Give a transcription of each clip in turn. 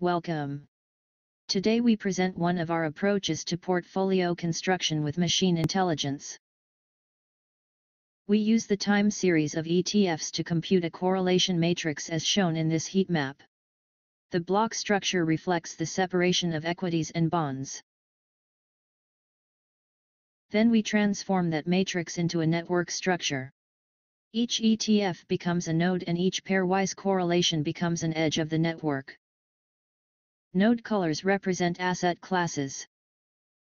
Welcome. Today we present one of our approaches to portfolio construction with machine intelligence. We use the time series of ETFs to compute a correlation matrix as shown in this heat map. The block structure reflects the separation of equities and bonds. Then we transform that matrix into a network structure. Each ETF becomes a node and each pairwise correlation becomes an edge of the network. Node colors represent asset classes.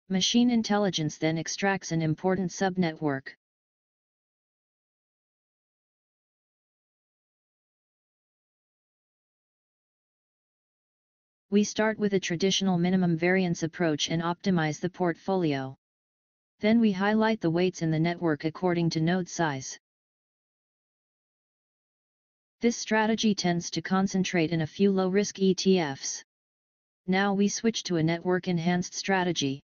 Machine intelligence then extracts an important subnetwork. We start with a traditional minimum variance approach and optimize the portfolio. Then we highlight the weights in the network according to node size. This strategy tends to concentrate in a few low-risk ETFs. Now we switch to a network-enhanced strategy.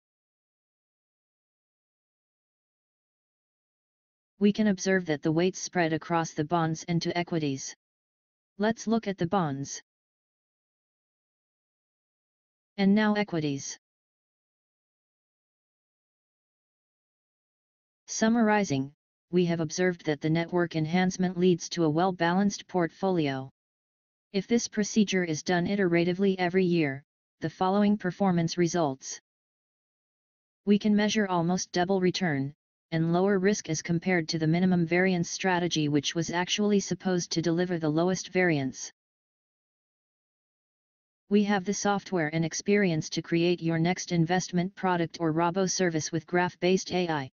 We can observe that the weights spread across the bonds and to equities. Let's look at the bonds. And now equities. Summarizing, we have observed that the network enhancement leads to a well-balanced portfolio. If this procedure is done iteratively every year, the following performance results. We can measure almost double return, and lower risk as compared to the minimum variance strategy which was actually supposed to deliver the lowest variance. We have the software and experience to create your next investment product or robo service with graph-based AI.